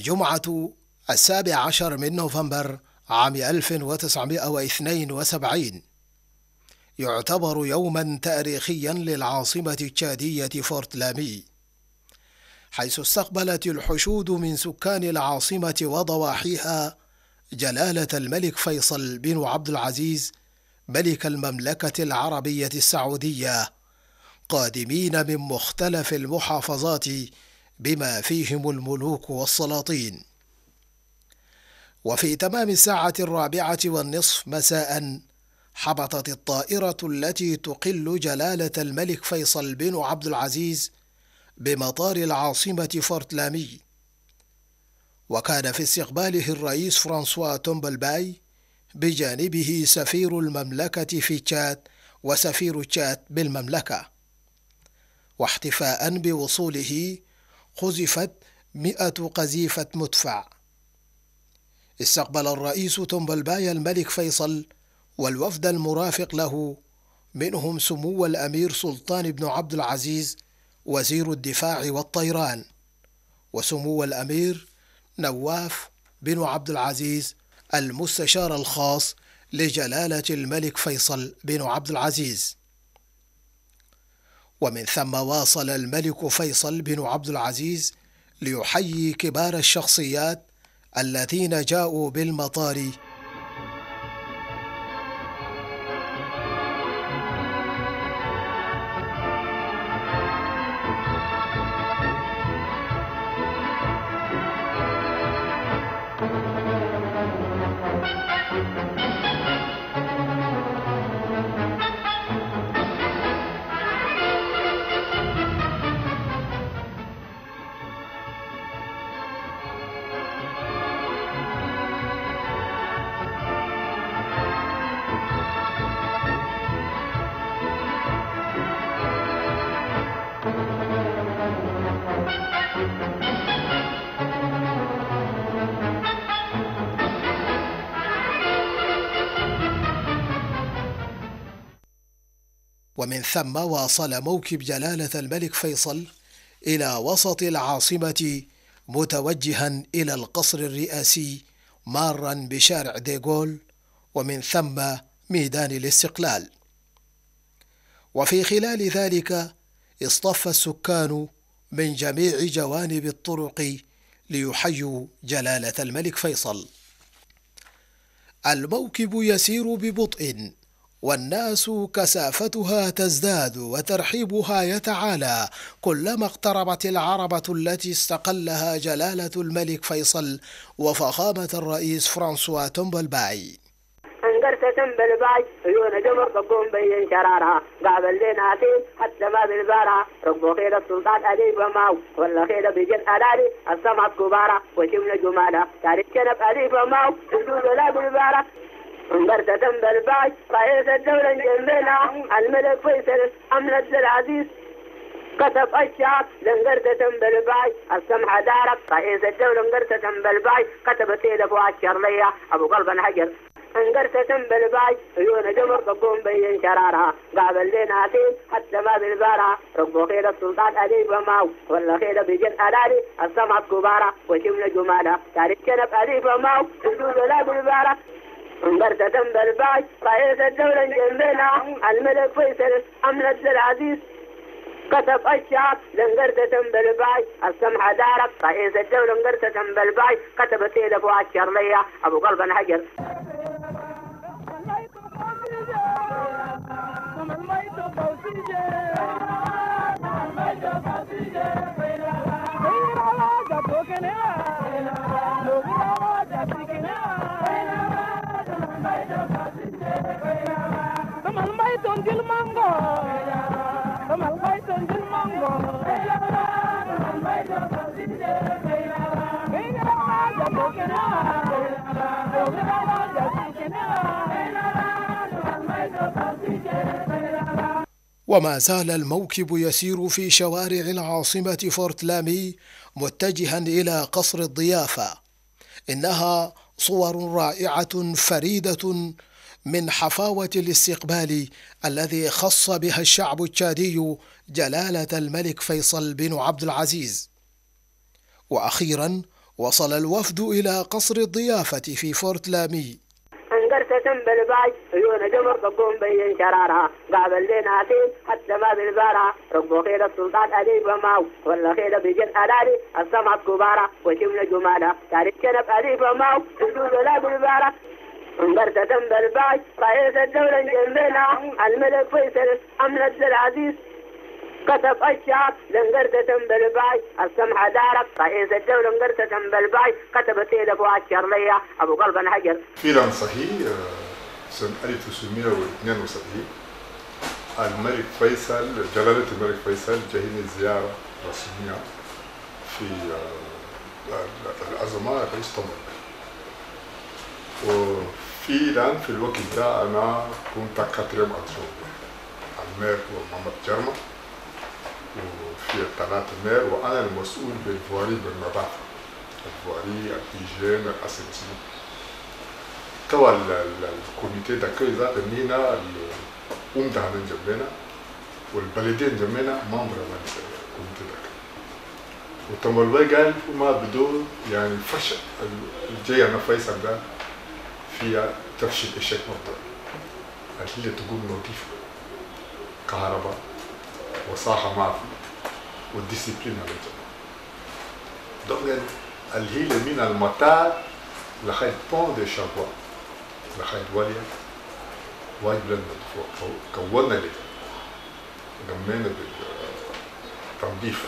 الجمعة السابع عشر من نوفمبر عام 1972 يعتبر يوما تاريخيا للعاصمة التشادية فورت لامي حيث استقبلت الحشود من سكان العاصمة وضواحيها جلالة الملك فيصل بن عبد العزيز ملك المملكة العربية السعودية قادمين من مختلف المحافظات بما فيهم الملوك والسلاطين. وفي تمام الساعة الرابعة والنصف مساء هبطت الطائرة التي تقل جلالة الملك فيصل بن عبد العزيز بمطار العاصمة فورت لامي. وكان في استقباله الرئيس فرانسوا تومبلباي بجانبه سفير المملكة في تشاد وسفير تشاد بالمملكة. واحتفاء بوصوله قذفت مئة قذيفة مدفع. استقبل الرئيس تومبلباي الملك فيصل والوفد المرافق له منهم سمو الأمير سلطان بن عبد العزيز وزير الدفاع والطيران وسمو الأمير نواف بن عبد العزيز المستشار الخاص لجلالة الملك فيصل بن عبد العزيز. ومن ثم واصل الملك فيصل بن عبد العزيز ليحيي كبار الشخصيات الذين جاءوا بالمطار ومن ثم واصل موكب جلالة الملك فيصل إلى وسط العاصمة متوجها إلى القصر الرئاسي مارا بشارع ديغول ومن ثم ميدان الاستقلال. وفي خلال ذلك اصطف السكان من جميع جوانب الطرق ليحيوا جلالة الملك فيصل. الموكب يسير ببطء والناس كثافتها تزداد وترحيبها يتعالى كلما اقتربت العربة التي استقلها جلالة الملك فيصل وفخامة الرئيس فرانسوا تومبلباي. انقرت تنبلباي عيون جمر قبون بين شرارها. قابل لنا حتى ما بالبارة. ربو خير السلطان أديب وماو. ولا خير بجن ألالي السمعة كبارة وشمنا جمالة. تاريخ كنب أديب وماو. وجود لا بالبارة. انبرت تنبل باي رئيس الدولة جنبنا الملك فيصل أمن عبد العزيز كتب الشعب لنقرت تنبل باي السمحة دارك رئيس الدولة انقرت تنبل باي كتب تيلف وعشر ليا أبو قلب حجر انقرت تنبل باي عيون جمر قبون بين شرارها. قابل لنا فين حتى ما بالبارها ربو خير السلطان أديب وماو ولا خير بجن ألالي. السمعة كبارة وشمل جمالة. تاريخ كنب أديب وماو وجود لا بالبارة. انبرت تنبل باي رئيس الدولة جنبنا الملك فيصل أمن عبد العزيز كتب الشعب لنقرت تنبل باي السمحة دارك رئيس الدولة انقرت تنبل باي كتب تيلف وعشر ليا أبو قلب حجر وما زال الموكب يسير في شوارع العاصمة فورت لامي متجها إلى قصر الضيافة إنها صور رائعة فريدة من حفاوة الاستقبال الذي خص بها الشعب التشادي جلالة الملك فيصل بن عبد العزيز. وأخيرا وصل الوفد إلى قصر الضيافة في فورت لامي. انقرت تنبل باي رئيس الدولة جنبنا الملك فيصل أمن العزيز كتب الشعب لنقرت تنبل باي السمحة دارك رئيس الدولة انقرت تنبل باي كتب سيدك وعشر ليا أبو قلب حجر فعلا صحيح سنة 1972 الملك فيصل جلالة الملك فيصل جايين زيارة رسمية في آه، الأزمة رئيس طمر وفعلا في الوقت ده أنا كنت كاتريم المير هو محمد جرمة وفي الثلاثة مير وأنا المسؤول بالفواري بالنظافة الفواري الهيجين الأسنسيون توا ال- ال- الكوميتي داكوي ذات نينا الأم ده من جنبنا والبلدين جنبنا مامبر من الكوميتي داك وتمولوي قال ما بدو يعني فشل ال- الجاي أنا فيصل ده. فيها تفشل إشيك مرة اللي تقوم نظيفة كهرباء وصاحة ما في والديسيبلين على دونك الهيلة من المطار لغاية بون دي شابوا. لغاية واليا بلاد مدفوع كونا لي. جمعنا بالتنظيف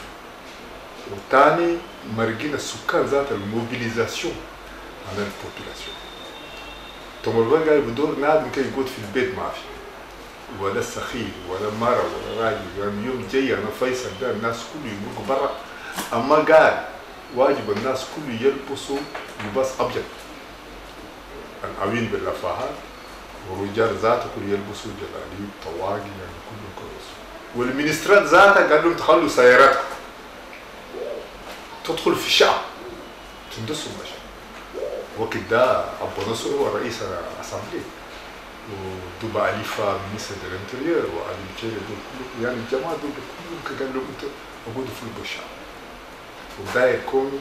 والتاني مرقين السكان ذات ال mobilisation عن ال population تمر قال بدور نادم كي يقعد في البيت ما في ولا سخيل ولا مرة ولا راجل. يعني يوم جاي أنا فيصل ده الناس كله يمرقوا برا. أما قال واجب الناس كله يلبسوا لباس أبيض. العوين باللفاهات والرجال ذاته كله يلبسوا جلاليب طواقي يعني كله كويس. وال ministre ات ذاتها قال لهم تخلوا سياراتكم. تدخل في الشعب تندسوا المشاعر وقت ده ابو نصر هو رئيس ال assemblée ودوبا عليفا ministre de l'intérieur وعلي كلهم. يعني الجماعة دول كلهم كان قال لهم أنتوا موجودوا في الشعب وده يكون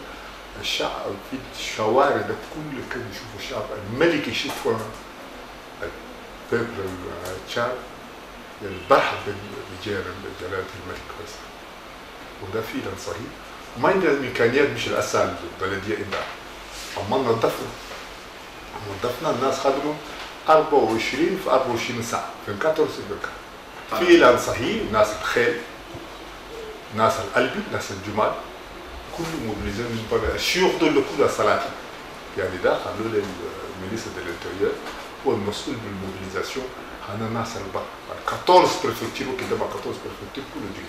الشعب في الشوارع ده كل كان يشوفوا الشعب الملك يشوفنا البيبل الشعب. يعني برحب بجلالة الملك بس. وده فعلا صحيح. وما عندنا الإمكانيات مش الأسهل البلدية عندها اما نظفنا نظفنا الناس خدموا 24 في 24 ساعة. في 14 ساعه فعلا صحيح. ناس الخيل ناس القلبي ناس الجمال. كل موبيليزين من برا الشيوخ دول كلها صلاه يعني ده خلوا لي المينيستر دي الانتريور هو المسؤول بالموبيليزاسيون. أنا ناس البر. 14 بريفكتير وكده 14 بريفكتير كله دي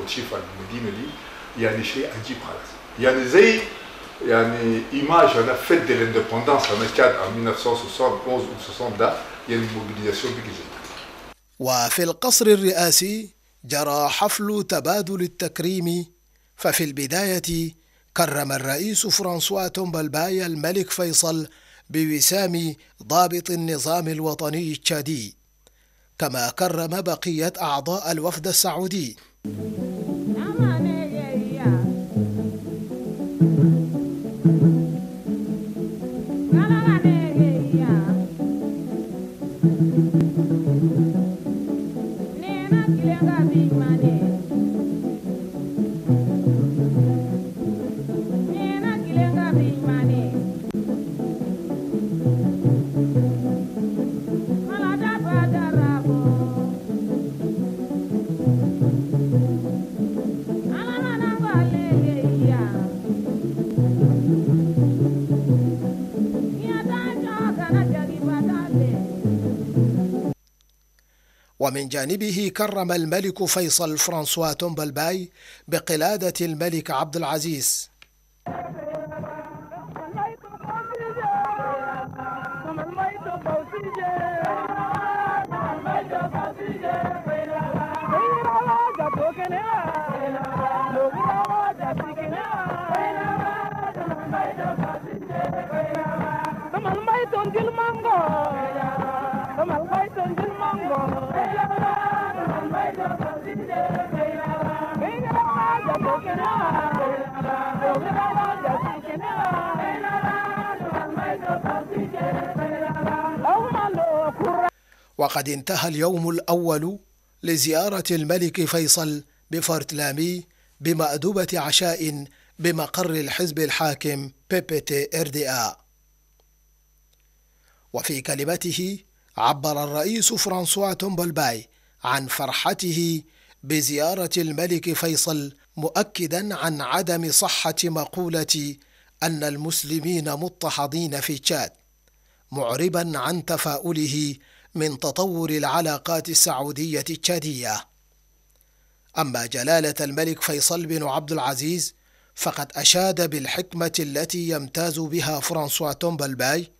وتشوف المدينة دي يعني شيء عجيب خلاص. يعني زي يعني إيماج أنا فيت دي لانديبوندونس أنا كاد en 1971 ou 60 ده يعني موبيليزاسيون بيجي وفي القصر الرئاسي جرى حفل تبادل التكريم ففي البداية كرم الرئيس فرانسوا تومبلباي الملك فيصل بوسام ضابط النظام الوطني التشادي كما كرم بقية أعضاء الوفد السعودي. ومن جانبه كرم الملك فيصل فرانسوا تومبلباي بقلادة الملك عبد العزيز. وقد انتهى اليوم الأول لزيارة الملك فيصل بفرتلامي بمأدبة عشاء بمقر الحزب الحاكم بيبيتي إردئا وفي كلمته عبر الرئيس فرانسوا تومبلباي عن فرحته بزيارة الملك فيصل مؤكدا عن عدم صحة مقولة أن المسلمين مضطهدين في تشاد معربا عن تفاؤله من تطور العلاقات السعودية التشادية. أما جلالة الملك فيصل بن عبد العزيز فقد أشاد بالحكمة التي يمتاز بها فرانسوا تومبلباي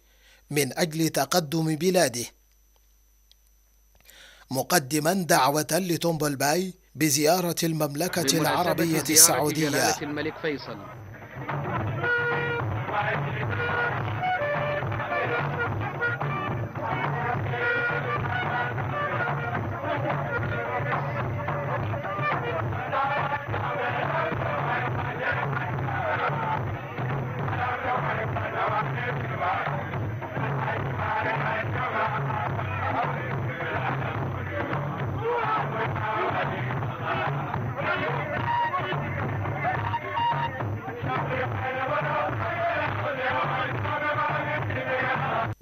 من أجل تقدم بلاده. مقدما دعوة لتومبلباي بزيارة المملكة العربية السعودية. الملك فيصل.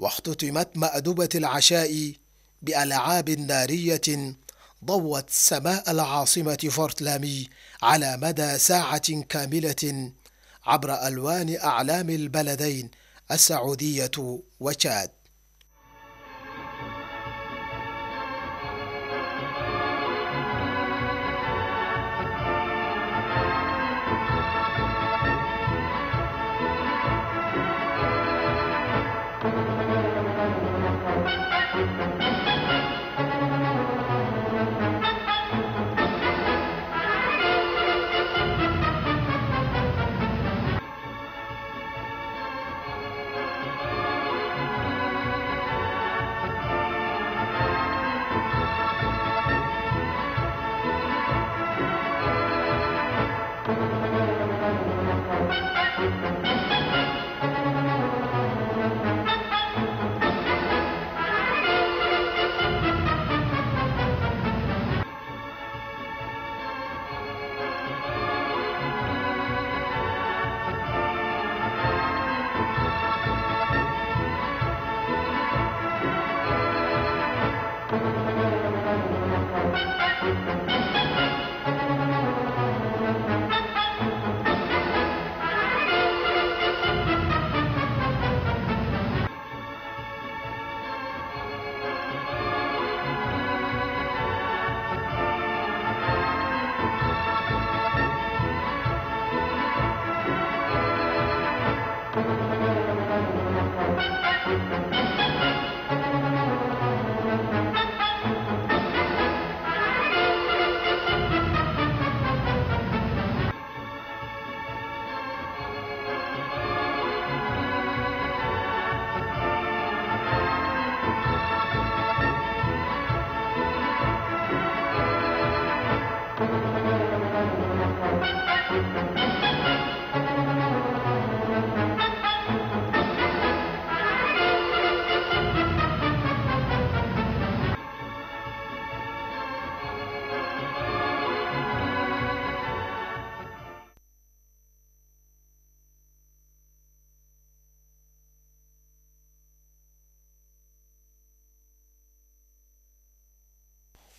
واختتمت مأدبة العشاء بألعاب نارية ضوت سماء العاصمة فورت لامي على مدى ساعة كاملة عبر ألوان أعلام البلدين السعودية وتشاد.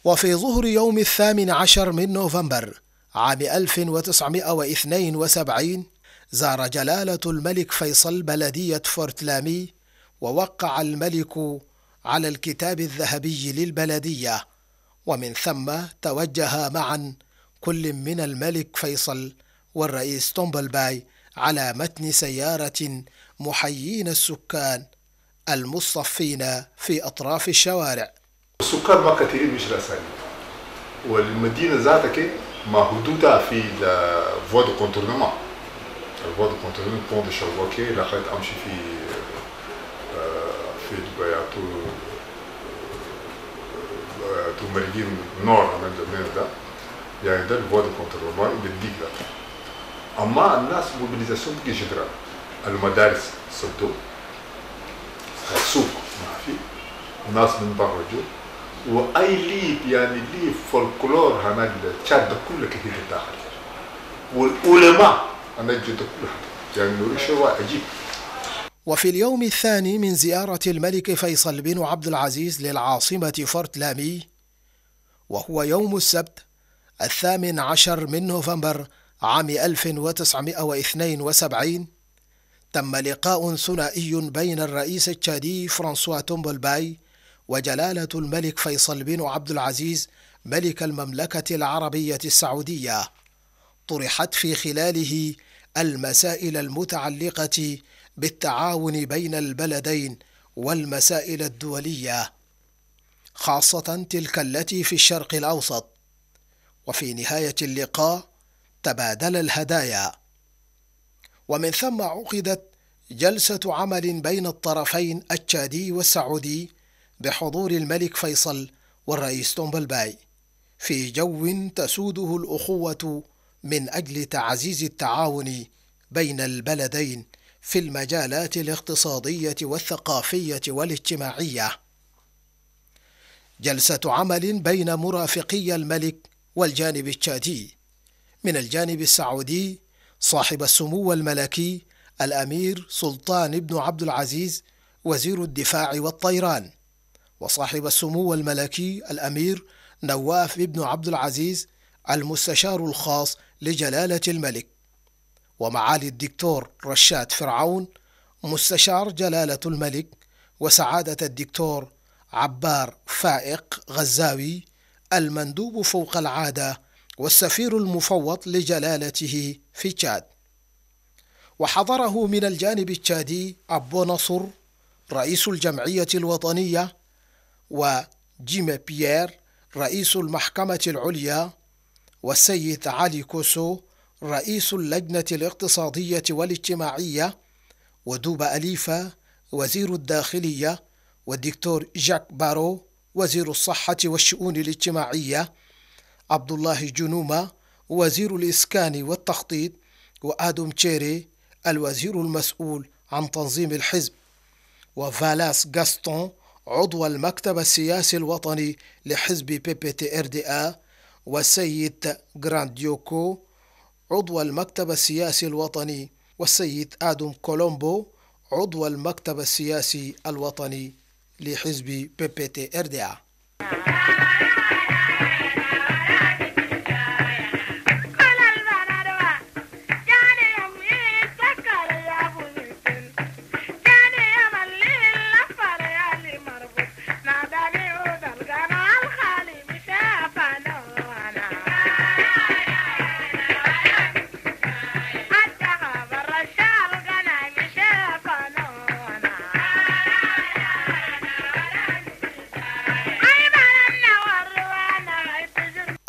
وفي ظهر يوم الثامن عشر من نوفمبر عام 1972 زار جلالة الملك فيصل بلدية فورت لامي ووقع الملك على الكتاب الذهبي للبلدية. ومن ثم توجها معا كل من الملك فيصل والرئيس تومبلباي على متن سيارة محيين السكان المصطفين في أطراف الشوارع. السكان ما كثيرين مش راسالين والمدينة ذاتها كده ما حدودها في الفوا دو كونتورنمون الفوا دو كونتورنمون بون دو شربوكي لغايه أمشي في في بياتو تو مريدين نور من الدمير ده. يعني ده الفوا دو كونتورنمون اللي بديك ده. أما الناس موبيليزاسيون بقي جدران المدارس سدوا السوق ما في. الناس من برا جو. وأي ليد يعني les folklores هنا تشاد كل كثير داخل والعلماء أنا جد كلها يعني شيء عجيب وفي اليوم الثاني من زيارة الملك فيصل بن عبد العزيز للعاصمة فورت لامي وهو يوم السبت الثامن عشر من نوفمبر عام 1972 تم لقاء ثنائي بين الرئيس التشادي فرانسوا تومبلباي وجلالة الملك فيصل بن عبد العزيز ملك المملكة العربية السعودية. طرحت في خلاله المسائل المتعلقة بالتعاون بين البلدين والمسائل الدولية خاصة تلك التي في الشرق الأوسط. وفي نهاية اللقاء تبادل الهدايا. ومن ثم عقدت جلسة عمل بين الطرفين التشادي والسعودي بحضور الملك فيصل والرئيس تومبلباي في جو تسوده الأخوة من أجل تعزيز التعاون بين البلدين في المجالات الاقتصادية والثقافية والاجتماعية. جلسة عمل بين مرافقي الملك والجانب التشادي. من الجانب السعودي صاحب السمو الملكي الأمير سلطان بن عبد العزيز وزير الدفاع والطيران. وصاحب السمو الملكي الأمير نواف بن عبد العزيز المستشار الخاص لجلالة الملك. ومعالي الدكتور رشاد فرعون مستشار جلالة الملك وسعادة الدكتور عبار فائق غزاوي المندوب فوق العادة والسفير المفوض لجلالته في تشاد. وحضره من الجانب التشادي أبو نصر رئيس الجمعية الوطنية وجيم بيير رئيس المحكمة العليا والسيد علي كوسو رئيس اللجنة الاقتصادية والاجتماعية ودوبا أليفا وزير الداخلية والدكتور جاك بارو وزير الصحة والشؤون الاجتماعية عبد الله جنومة وزير الإسكان والتخطيط وآدم تشيري الوزير المسؤول عن تنظيم الحزب وفالاس غاستون عضو المكتب السياسي الوطني لحزب بي بي تي ار دي آ والسيد جرانديوكو عضو المكتب السياسي الوطني والسيد آدم كولومبو عضو المكتب السياسي الوطني لحزب بي بي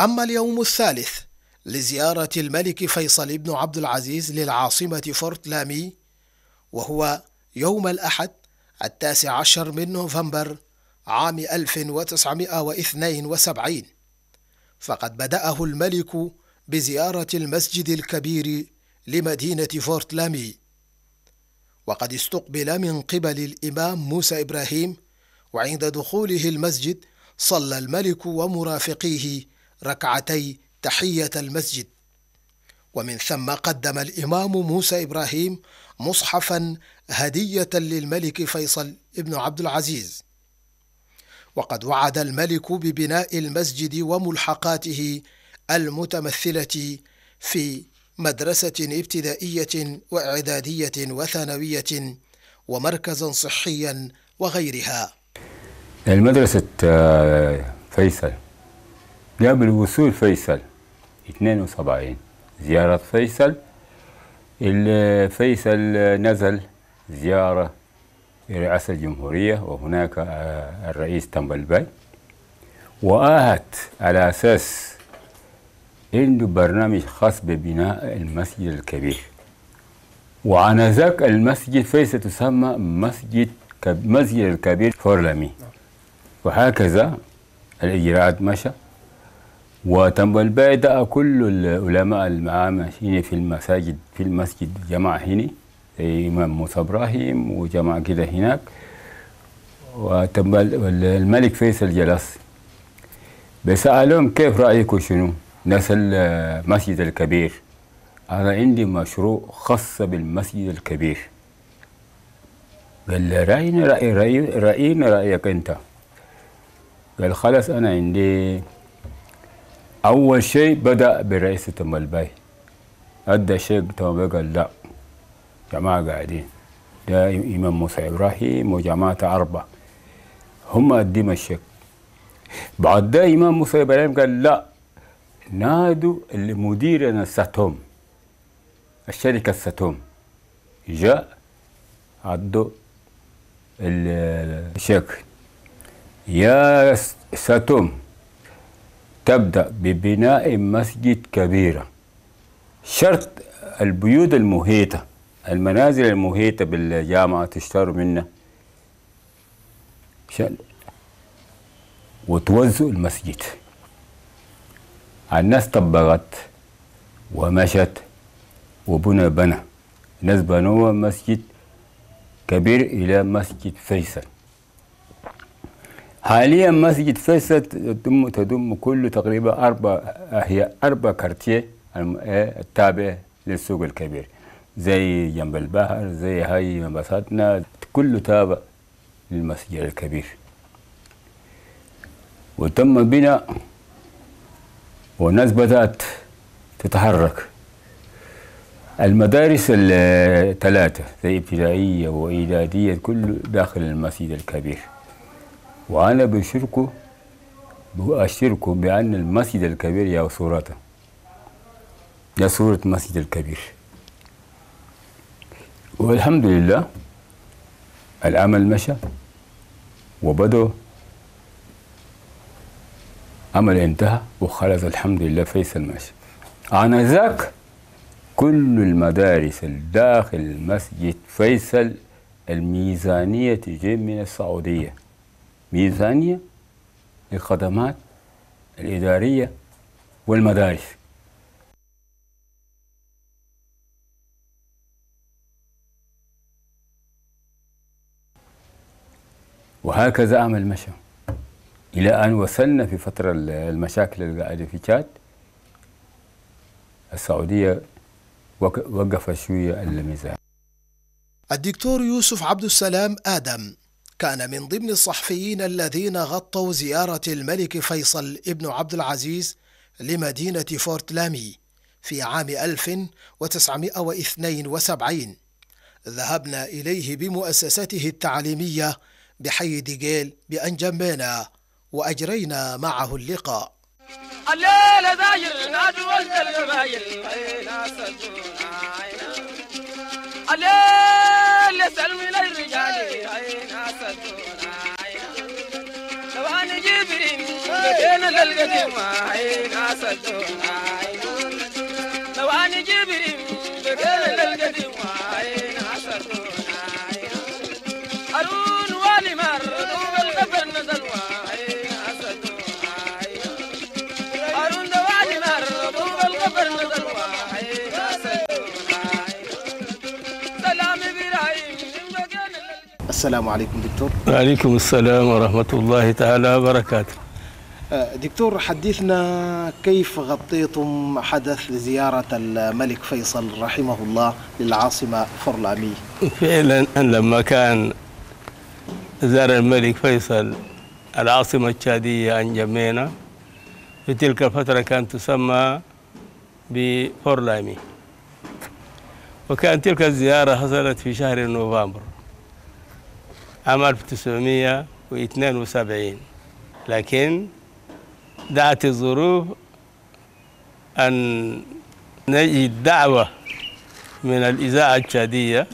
أما اليوم الثالث لزيارة الملك فيصل بن عبد العزيز للعاصمة فورت لامي وهو يوم الأحد التاسع عشر من نوفمبر عام 1972 فقد بدأه الملك بزيارة المسجد الكبير لمدينة فورت لامي. وقد استقبل من قبل الإمام موسى إبراهيم وعند دخوله المسجد صلى الملك ومرافقيه ركعتي تحية المسجد. ومن ثم قدم الإمام موسى إبراهيم مصحفا هدية للملك فيصل ابن عبد العزيز. وقد وعد الملك ببناء المسجد وملحقاته المتمثلة في مدرسة ابتدائية وإعدادية وثانوية ومركزا صحيا وغيرها. المدرسة فيصل. قبل وصول فيصل 72 زيارة فيصل فيصل نزل زيارة لرئاسة الجمهورية وهناك الرئيس تنبلباي وآهت على أساس عنده برنامج خاص ببناء المسجد الكبير. وعن ذاك المسجد فيصل تسمى مسجد مسجد الكبير فورلامي. وهكذا الإجراءات مشى. وتنبل دعا كل العلماء المعامشين في المساجد في المسجد جماعة هنا زي إمام موسى إبراهيم وجماعة كده هناك. وتنبل الملك فيصل جلس. بسألهم كيف رأيكم شنو؟ ناس المسجد الكبير. أنا عندي مشروع خاص بالمسجد الكبير. قال لي رأينا رأي رأي رأينا رأيك أنت. قال خلاص أنا عندي أول شيء بدأ برئيس التملباي أدى الشيخ تملباي قال لا جماعة قاعدين. ده إمام موسى إبراهيم وجماعة أربعة. هم قدم الشيخ بعد ده إمام موسى إبراهيم قال لا. نادوا اللي مديرنا الساتوم الشركة الساتوم جاء عدوا ال- الشيك يا ساتوم تبدأ ببناء مسجد كبيرة. شرط البيوت المحيطة المنازل المحيطة بالجامعة تشتروا منها. وتوزعوا المسجد. الناس طبقت ومشت وبنى بنى. الناس بنوا مسجد كبير إلى مسجد فيصل. حاليا مسجد فيصل تضم تضم كله تقريبا أربع هي أربع كارتيه التابع للسوق الكبير. زي جنب البحر زي هاي مبسطنا كله تابع للمسجد الكبير. وتم بناء والناس بدأت تتحرك. المدارس الثلاثة زي ابتدائية وإعدادية كله داخل المسجد الكبير. وأنا بشركه بأشركه بأن المسجد الكبير يا صورته يا صورة المسجد الكبير. والحمد لله العمل مشى وبدأ عمل انتهى وخلص الحمد لله فيصل ماشي. آنذاك كل المدارس الداخل مسجد فيصل الميزانية تجي من السعودية. ميزانية للخدمات الإدارية والمدارس. وهكذا عمل مشى إلى أن وصلنا في فترة المشاكل اللي قاعدة في تشاد. السعودية وق- وقفت شوية الميزان. الدكتور يوسف عبد السلام آدم. كان من ضمن الصحفيين الذين غطوا زيارة الملك فيصل ابن عبد العزيز لمدينة فورت لامي في عام 1972 ذهبنا إليه بمؤسسته التعليمية بحي ديجيل بأنجمينا وأجرينا معه اللقاء. الليلة داير سجونا عينا. الليلة سلمي للرجال jibirin da kena lalgajin mahaye na sajo na wani jibirin da kena السلام عليكم دكتور. وعليكم السلام ورحمة الله تعالى وبركاته. آه، دكتور حدثنا كيف غطيتم حدث زيارة الملك فيصل رحمه الله للعاصمة فورلامي فعلا لما كان زار الملك فيصل العاصمة التشادية أنجمينا في تلك الفترة كانت تسمى بفورلامي وكان تلك الزيارة حصلت في شهر نوفمبر. عام 1972 لكن دعت الظروف أن نجد دعوة من الإذاعة التشادية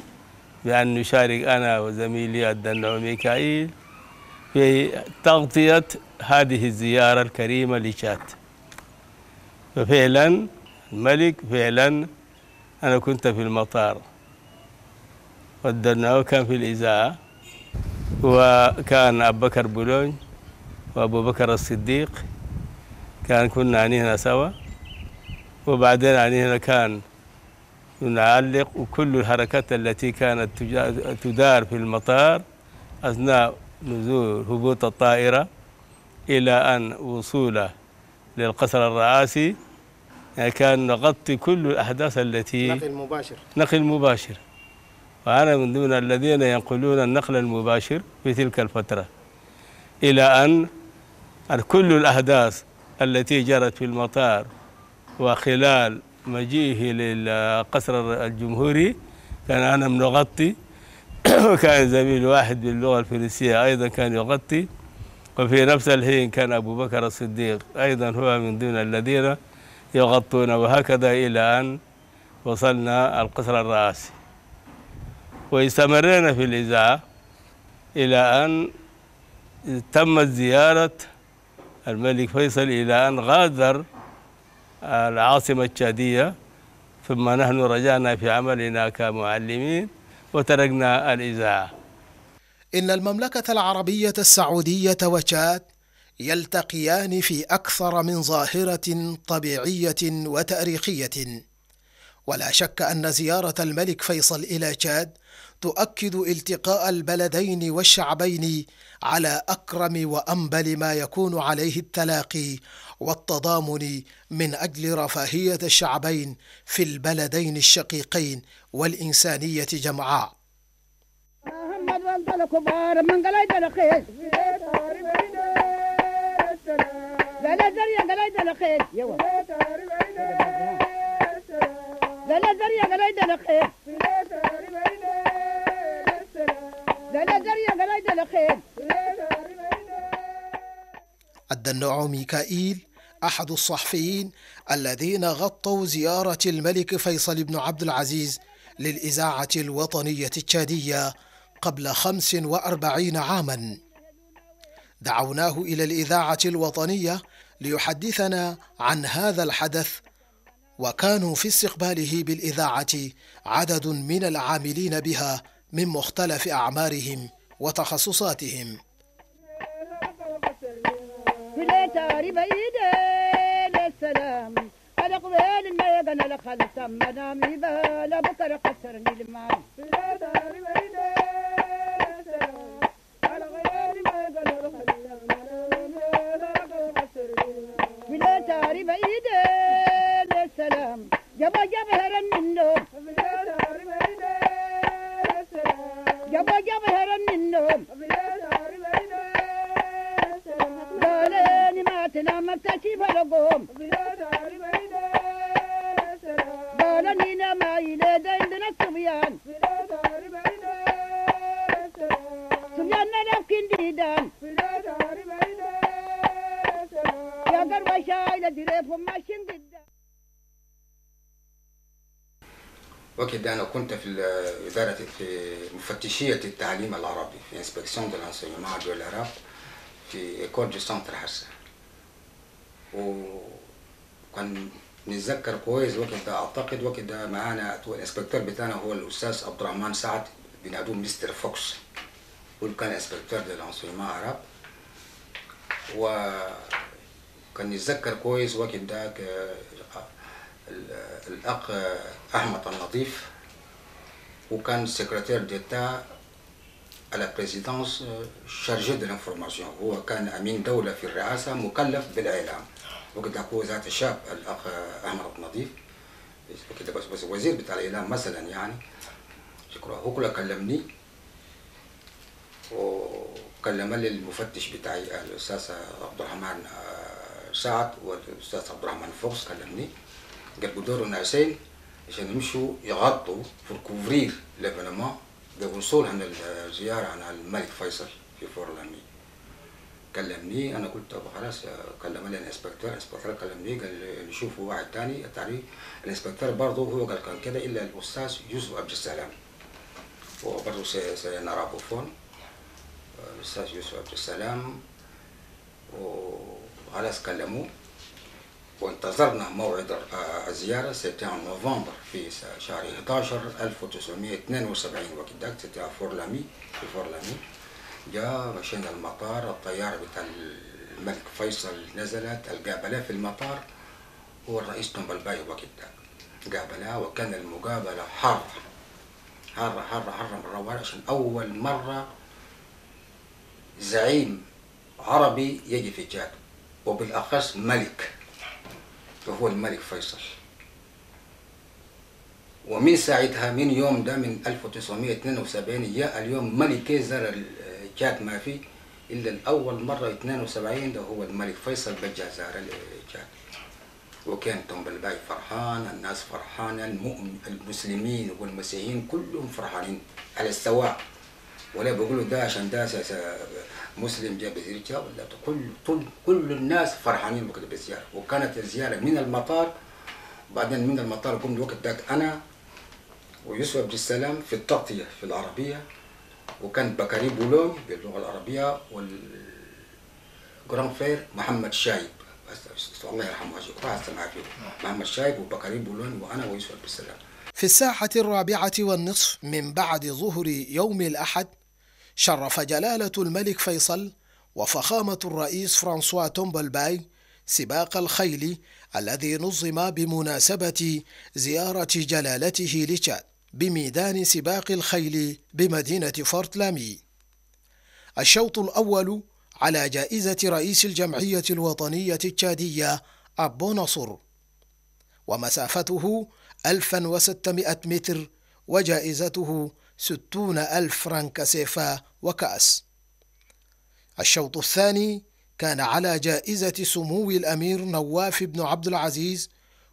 بأن نشارك أنا وزميلي الدنو ميكائيل في تغطية هذه الزيارة الكريمة لشات ففعلا الملك فعلا أنا كنت في المطار. والدنو كان في الإذاعة. وكان أبو بكر بولون وأبو بكر الصديق. كان كنا هنا سوا. وبعدين هنا كان نعلق وكل الحركات التي كانت تدار في المطار أثناء نزول هبوط الطائرة إلى أن وصول للقصر الرئاسي يعني كان نغطي كل الأحداث التي نقل مباشر. نقل مباشر. وأنا من ضمن الذين ينقلون النقل المباشر في تلك الفترة إلى أن كل الأحداث التي جرت في المطار وخلال مجيئه للقصر الجمهوري كان أنا نغطي وكان زميل واحد باللغة الفرنسية أيضا كان يغطي. وفي نفس الحين كان أبو بكر الصديق أيضا هو من ضمن الذين يغطون وهكذا إلى أن وصلنا القصر الرئاسي. واستمرينا في الإذاعة إلى أن تمت زيارة الملك فيصل إلى أن غادر العاصمة التشادية ثم نحن رجعنا في عملنا كمعلمين وتركنا الإذاعة. إن المملكة العربية السعودية وتشاد يلتقيان في أكثر من ظاهرة طبيعية وتاريخية. ولا شك أن زيارة الملك فيصل إلى تشاد تؤكد التقاء البلدين والشعبين على أكرم وأنبل ما يكون عليه التلاقي والتضامن من أجل رفاهية الشعبين في البلدين الشقيقين والإنسانية جمعاء. الدنوع ميكائيل أحد الصحفيين الذين غطوا زيارة الملك فيصل بن عبد العزيز للإذاعة الوطنية التشادية قبل خمس وأربعين عاما. دعوناه إلى الإذاعة الوطنية ليحدثنا عن هذا الحدث وكانوا في استقباله بالإذاعة عدد من العاملين بها من مختلف أعمارهم وتخصصاتهم. في الاتاري بعيدين السلام على قبيل ما يقنا لخلص منامي بلا بكر خسرني المال في الاتاري بعيدين السلام على قبيل ما يقنا لخلص في الاتاري بعيدين السلام جبا جبا هرن منه في الاتاري بعيدين السلام جبا جبا هرن منه في الاتاري بعيدين قالين ما تنام تشيف لقوم قالني ما يلاد عندنا الصبيان صبيان نفكين ديدان يا قرب شايلة دريفهم ماشين وقت أنا كنت في إدارة في مفتشية التعليم العربي في inspection de l'enseignement de l'arabe في école du centre حسن وكان نتذكر كويس وقت أعتقد وقت معانا ال inspecteur بتاعنا هو الأستاذ عبد الرحمن سعد بنادوه مستر فوكس هو كان inspecteur de l'enseignement arabe وكان نتذكر كويس وقت ده الأخ أحمد النظيف وكان secrétaire d'État à la présidence chargé de l'information هو كان أمين دولة في الرئاسة مكلف بالإعلام. وقت هو ذات الشاب الأخ أحمد النظيف. بس بس وزير بتاع الإعلام مثلا يعني. شكرا. هو كله كلمني. وكلم لي المفتش بتاعي الأستاذ عبد الرحمن آه، سعد والأستاذ عبد الرحمن فوكس كلمني. قال بدور الناسين عشان يمشوا يغطوا في الكوفرير ليفينمون بوصول عن الزيارة عن الملك فيصل في فورلامي كلمني أنا قلت طب خلاص كلم لي الانسبكتور الانسبكتور كلمني قال نشوفوا واحد تاني التعريف الإنسبكتور برضه هو قال كان كده إلا الأستاذ يوسف عبد السلام. هو برضه سي- سينرى بوفون الأستاذ يوسف عبد السلام وخلاص كلموه. وانتظرنا موعد آه، الزيارة c'était en novembre في شهر 11 1972 وقت ذاك c'était فورلامي في فورلامي جاء مشينا المطار الطيارة بتاع الملك فيصل نزلت القابلة في المطار هو الرئيس تومبلباي وقت ذاك قابلها وكان المقابلة حارة حارة حارة حارة مرة عشان أول مرة زعيم عربي يجي في جاد وبالأخص ملك. وهو الملك فيصل. ومن ساعتها من يوم ده من 1972 جاء اليوم ملك زار الجاد ما في إلا الأول مرة 72 ده هو الملك فيصل بجا زار الجاد وكان تومبلباي فرحان الناس فرحانة المؤمن المسلمين والمسيحيين كلهم فرحانين على السواء. ولا بيقولوا ده عشان ده مسلم جاب زيارة ولا كل كل كل الناس فرحانين بكده بالزيارة. وكانت الزيارة من المطار بعدين من المطار قمت الوقت ذاك أنا ويوسف عبد السلام في التغطية في العربية. وكان بكاري بولون باللغة العربية والجران فير محمد شايب. الله يرحمه أشكره أستمع فيه. محمد شايب وبكاري بولون وأنا ويوسف عبد السلام. في الساعة الرابعة والنصف من بعد ظهر يوم الأحد شرف جلالة الملك فيصل وفخامة الرئيس فرانسوا تومبلباي سباق الخيل الذي نظم بمناسبة زيارة جلالته لتشاد بميدان سباق الخيل بمدينة فورت لامي. الشوط الأول على جائزة رئيس الجمعية الوطنية التشادية أبو نصر. ومسافته 1600 متر وجائزته 60 ألف فرنك سيفا وكأس. الشوط الثاني كان على جائزة سمو الأمير نواف بن عبد العزيز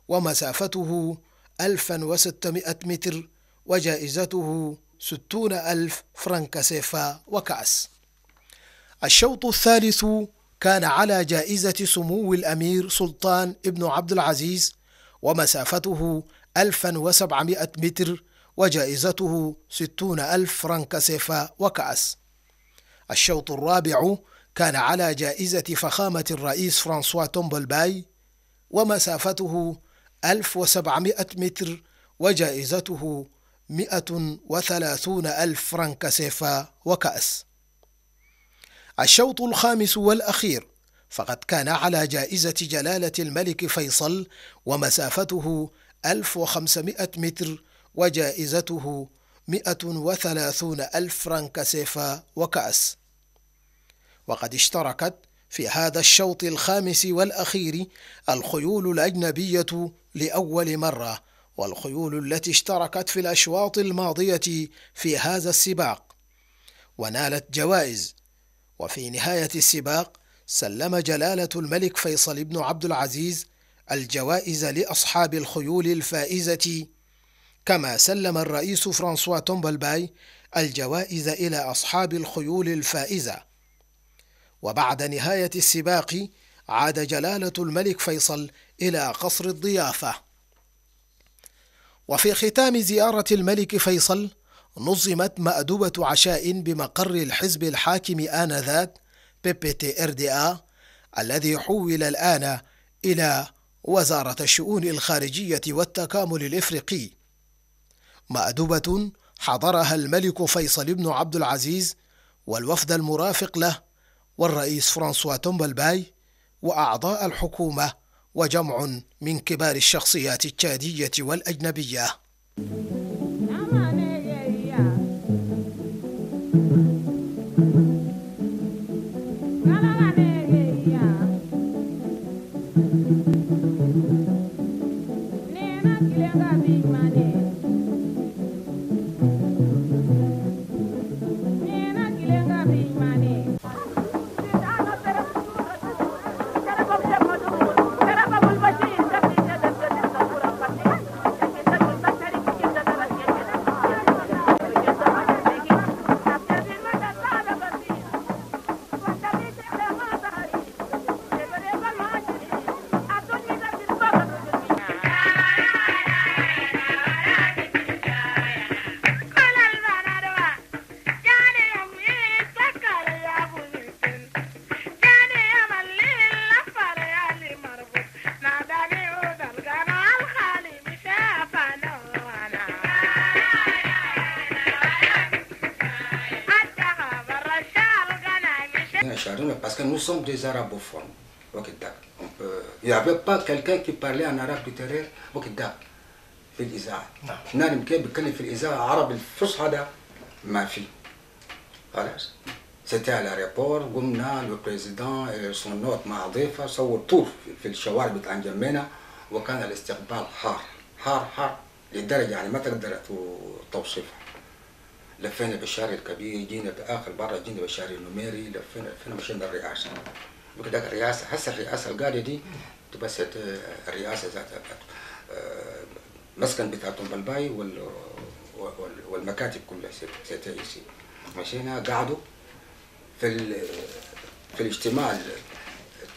ومسافته 1600 متر وجائزته 60 ألف فرنك سيفا وكأس. الشوط الثالث كان على جائزة سمو الأمير سلطان ابن عبد العزيز ومسافته 1700 متر وجائزته 60 ألف فرنك سيفا وكأس. الشوط الرابع كان على جائزة فخامة الرئيس فرانسوا تومبلباي ومسافته 1700 متر وجائزته 130 ألف فرنك سيفا وكأس. الشوط الخامس والأخير فقد كان على جائزة جلالة الملك فيصل ومسافته 1500 متر وجائزته 130 ألف فرنك سيفا وكأس. وقد اشتركت في هذا الشوط الخامس والأخير الخيول الأجنبية لأول مرة والخيول التي اشتركت في الأشواط الماضية في هذا السباق. ونالت جوائز. وفي نهاية السباق سلم جلالة الملك فيصل بن عبد العزيز الجوائز لأصحاب الخيول الفائزة كما سلم الرئيس فرانسوا تومبلباي الجوائز إلى أصحاب الخيول الفائزة. وبعد نهاية السباق عاد جلالة الملك فيصل إلى قصر الضيافة. وفي ختام زيارة الملك فيصل نظمت مأدبة عشاء بمقر الحزب الحاكم آنذاك PT RDA الذي حول الآن إلى وزارة الشؤون الخارجية والتكامل الإفريقي. مأدبة حضرها الملك فيصل بن عبد العزيز والوفد المرافق له والرئيس فرانسوا تومبلباي وأعضاء الحكومة وجمع من كبار الشخصيات التشادية والأجنبية. Sommes des arabophones. On peut- Il n'y avait pas quelqu'un qui parlait en arabe littéraire. Ok, d'accord. في الإذاعة نعم كيف بتكلم في الإذاعة عربي الفصحى ده ما في خلاص c'était à l'aéroport قمنا le président son hôte مع ضيفة صور طور في- الشوارع بتاع جنبنا وكان الاستقبال حار حار حار لدرجة يعني ما تقدر توصفها لفينا بالشارع الكبير جينا بآخر مرة جينا بالشارع النميري لفينا لفينا مشينا الرئاسة. وكذاك الرئاسة هسه الرئاسة القاعدة دي بس الرئاسة ذاتها آه، مسكن بتاعتهم بالباي وال وال- والمكاتب كلها ست رئيسي مشينا قعدوا في ال- في الاجتماع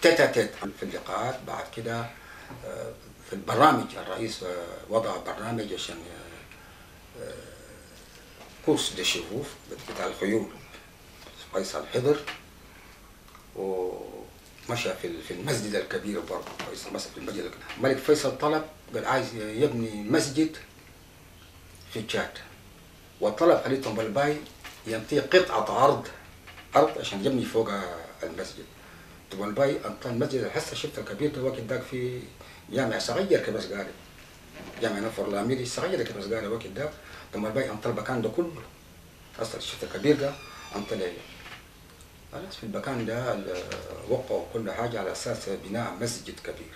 تيتا تيت في اللقاءات. بعد كده آه، في البرامج الرئيس آه، وضع برنامج عشان كورس دي شيفوف بتاع الخيول فيصل حضر ومشى في في المسجد الكبير برضه فيصل مشى في المسجد الكبير. الملك فيصل طلب قال عايز يبني مسجد في تشاد. وطلب علي طنبلباي ينطيه قطعة أرض أرض عشان يبني فوق المسجد. طنبلباي أنطى المسجد. هسه شفت الكبير ده وقت ذاك في جامع صغير كبس قالي جامع نفر الأميري صغير كبس قالي وقت ذاك طنبلباي أنطى المكان ده كله. هسه شفت الكبير ده أنطى لي خلاص في المكان ده وقعوا كل حاجة على أساس بناء مسجد كبير.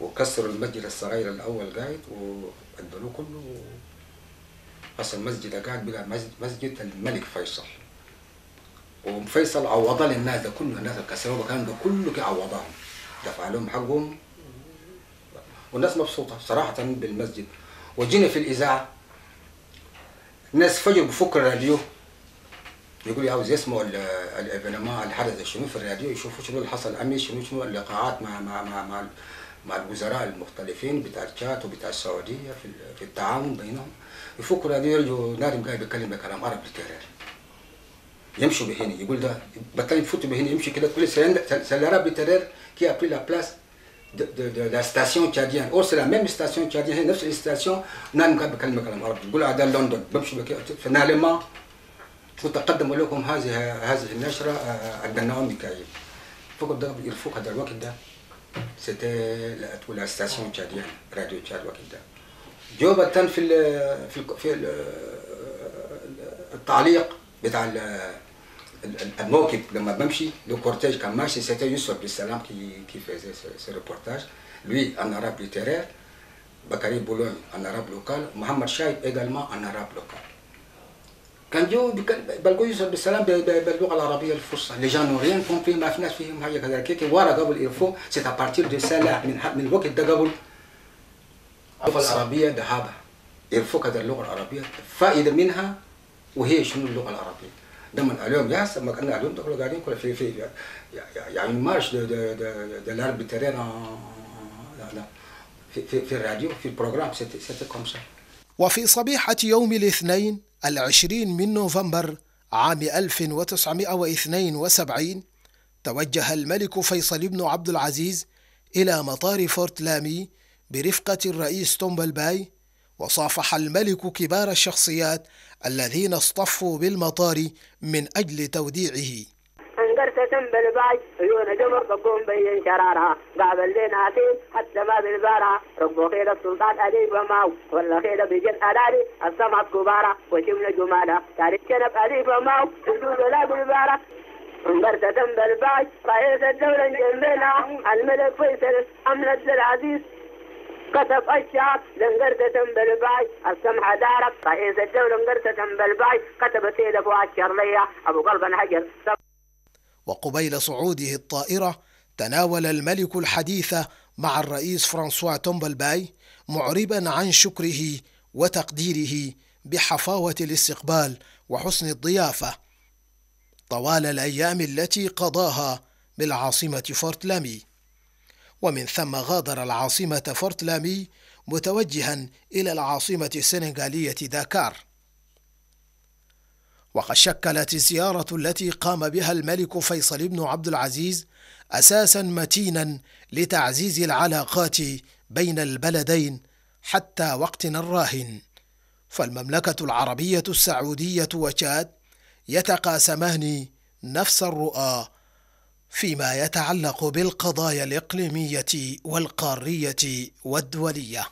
وكسروا المسجد الصغير الأول قاعد وبدلوه كله. هسه المسجد قاعد بقى مسجد, الملك فيصل. وفيصل عوض للناس ده كله. الناس اللي كسروا المكان ده كله كده عوضهم. دفع لهم حقهم. والناس مبسوطة صراحة بالمسجد. وجينا في الإذاعة. الناس فجأة بفك الراديو. يقول عاوز يسمعوا ال- الايفينما اللي حدث شنو في الراديو؟ يشوفوا شنو اللي حصل امني شنو شنو اللقاءات مع مع مع مع, مع الوزراء المختلفين بتاع التشاد وبتاع السعودية في في التعاون بينهم. يفكوا الراديو يرجعوا نادم قاعد بيتكلم بكلام عربي كتير يمشوا بهنا يقول ده بطل يفوتوا بهنا يمشي كده كل سيارة بترير كي pris la place de, de, de la station tchadienne. Or, c'est la même station tchadienne, هي نفس الستاسيون نادم قاعد بكلم كلام عربي يقول هذا لندن بمشي فنالما وتقدم لكم هذه هذه النشرة آه، البناوي ميكائيل فوق ده يرفوق هذا الوقت ده سيتي لا ستاسيون تشاديان راديو تشاد الوقت ده جو بتن في ال في ال في ال التعليق بتاع الموكب لما بمشي le cortège كان ماشي c'était يوسف بالسلام qui qui faisait ces reportages lui en arabe littéraire بكري بولون en arabe local محمد شايب également en arabe local كان جو بلقوا يوسف بالسلام باللغة العربيه الفصحى les gens rien compris ما فيناش فيهم حاجة كذا كيك ورا قبل يرفو c'est à partir de cela من من الوقت ده قبل اللغة العربيه دهابه يرفو كذا اللغة العربيه فائده منها وهي شنو اللغة العربيه دائما اليوم يا ما كنا اليوم دخلوا قاعدين كل في في يعني مارش دو دو دو دو لارب تيرين لا لا. في في الراديو في البروجرام سيتي سيتي كوم سا. وفي صبيحة يوم الاثنين العشرين من نوفمبر عام 1972 توجه الملك فيصل بن عبد العزيز إلى مطار فورت لامي برفقة الرئيس تومبلباي وصافح الملك كبار الشخصيات الذين اصطفوا بالمطار من أجل توديعه. باي عيون بين شرارها. حتى ما السلطان أديب وماو ولا كبارة. كنب أديب وماو لا باي رئيس الدولة جنبنا. الملك فيصل أمن العزيز كتب الشعب لنقرد تنبل باي السمحة دارك رئيس الدولة انقرد تنبل باي كتب سيد أبو الشرلية أبو قلب حجر وقبيل صعوده الطائرة تناول الملك الحديث مع الرئيس فرانسوا تومبلباي معربا عن شكره وتقديره بحفاوة الاستقبال وحسن الضيافة. طوال الأيام التي قضاها بالعاصمة فورت لامي. ومن ثم غادر العاصمة فورت لامي متوجها إلى العاصمة السنغالية داكار. وقد شكلت الزيارة التي قام بها الملك فيصل بن عبد العزيز أساسا متينا لتعزيز العلاقات بين البلدين حتى وقتنا الراهن. فالمملكة العربية السعودية وتشاد يتقاسمان نفس الرؤى فيما يتعلق بالقضايا الإقليمية والقارية والدولية.